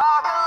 Talking